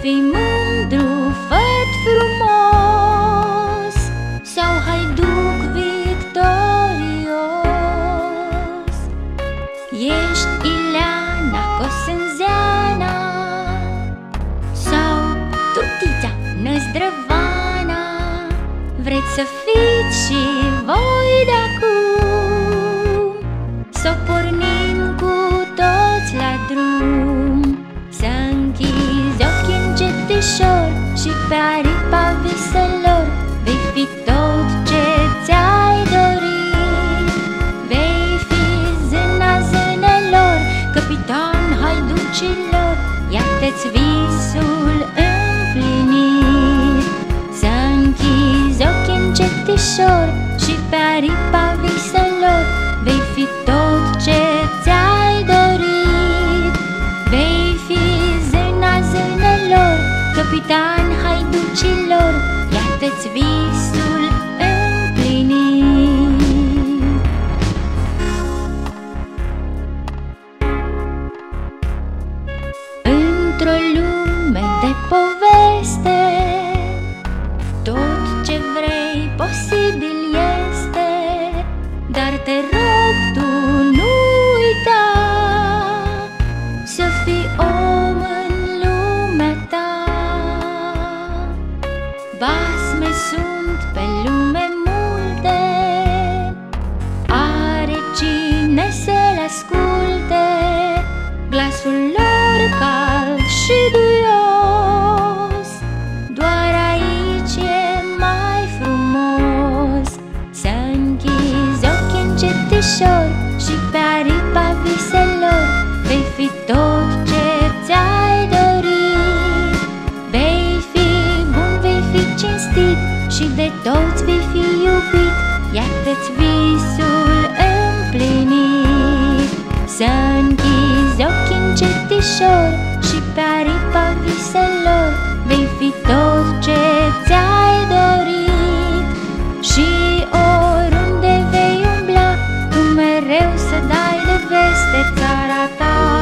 fi mândru, făt frumos. Sau haiduc victorios. Ești Ileana Cosânzeana. Sau Tutița Năzdrăvana. Vreți să fiți și voi de acum Și pe aripa viselor Vei fi tot ce ți-ai dorit. Vei fi zâna zânelor Capitan haiducilor Iată-ți visul împlinit. Să închizi ochii încetișor Și pe aripa viselor Vei fi tot ce ți-ai dorit Iată-ți visul împlinit. Într-o lume de poveste Tot ce vrei posibil este Dar te rog tu nu uita Să fii om încetișor Și pe aripa viselor Vei fi tot ce ți-ai dorit. Vei fi bun, vei fi cinstit Și de toți vei fi iubit Iată-ți visul împlinit. Să închizi ochii încetișor Și pe aripa viselor Vei fi tot greu să dai de veste țara ta.